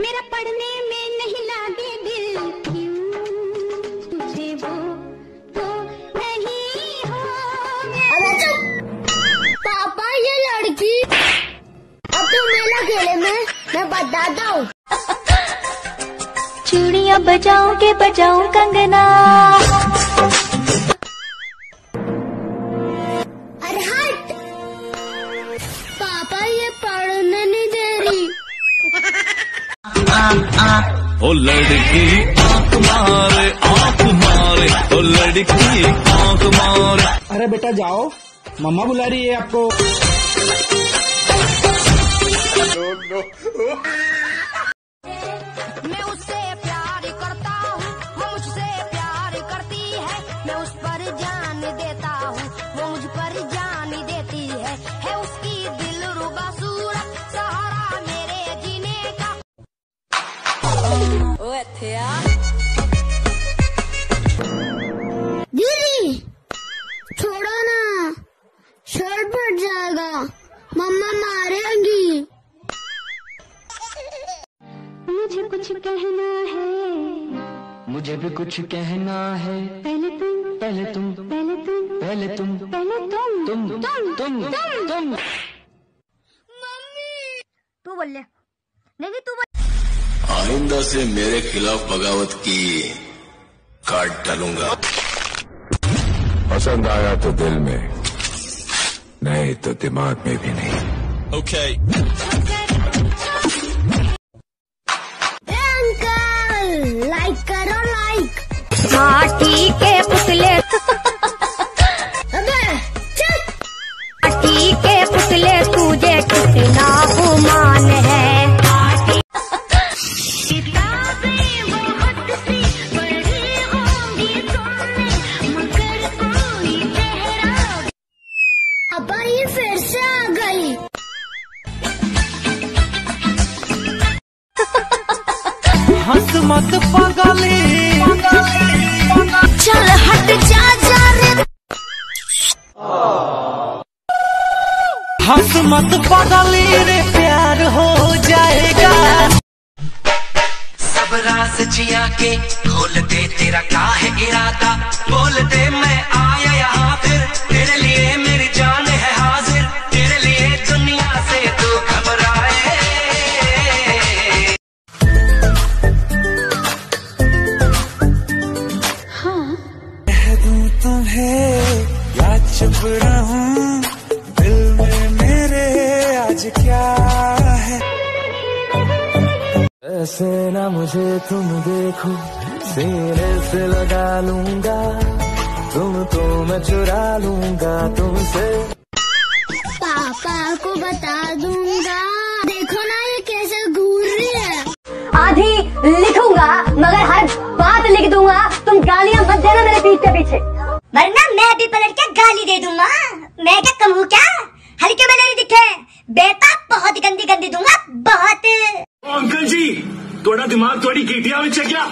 मेरा पढ़ने में नहीं लागे दिल क्यों? तुझे वो तो नहीं हो अरे चुप। पापा ये लड़की। अब तो मेला खेले में मैं बताता हूँ। चूड़ियाँ बजाऊं के बजाऊं कंगना। ओ लड़की आँख मारे आँख मारे। ओ लड़की आँख मारे। अरे बेटा जाओ मम्मा बुला रही है आपको। मैं उससे प्यार करता हूँ मुझसे प्यार करती है। मैं उस पर आ दीदी छोड़ो ना। शर्ट फट जाएगा। मम्मा मारेंगी। मुझे कुछ कहना है। मुझे भी कुछ कहना है। पहले तुम पहले तुम पहले तुम पहले तुम पहले तुम। तुम तुम तुम तू बोल ले। नहीं तू आइंदा से मेरे खिलाफ बगावत की काट डालूँगा। पसंद आया तो दिल में नहीं तो दिमाग में भी नहीं। ओके ए अंकल लाइक करो लाइक माटी के मत पागले चल हट जा जा रे। हंस मत पागले रे प्यार हो जाएगा। सब राज जिया के खोल दे तेरा का है इरादा? बोल दे मैं आया यहाँ फिर तेरे लिए चुप रहूँ दिल में मेरे आज क्या है? ऐसे ना मुझे तुम देखो सीने से लगा लूँगा। तुम तो मैं चुरा लूँगा तुमसे। पापा को बता दूँगा। देखो ना ये कैसे घूर रही है। आधी लिखूँगा मगर हर बात लिख दूँगा। तुम गालियाँ मत देना मेरे पीठ के पीछे। वरना मैं भी पलट के गाली दे दूँगा। मैं क्या कम हूँ क्या? हल्के में नहीं दिखे। बेटा बहुत गंदी गंदी दूँगा बहुत। अंकल जी थोड़ा दिमाग थोड़ी गेटिया में क्या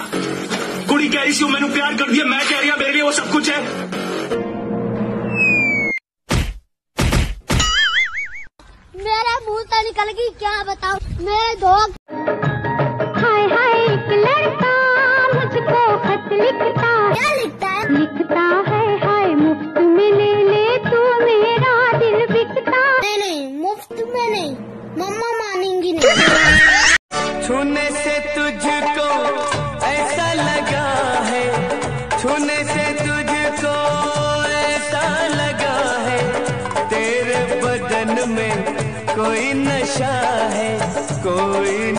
कुड़ी कह रही थी मैंने प्यार कर दिया मैं कह रही मेरे लिए वो सब कुछ है। मेरा मुँह तो निकल गई क्या बताऊ? मेरे दो छूने से तुझको ऐसा लगा है तेरे बदन में कोई नशा है कोई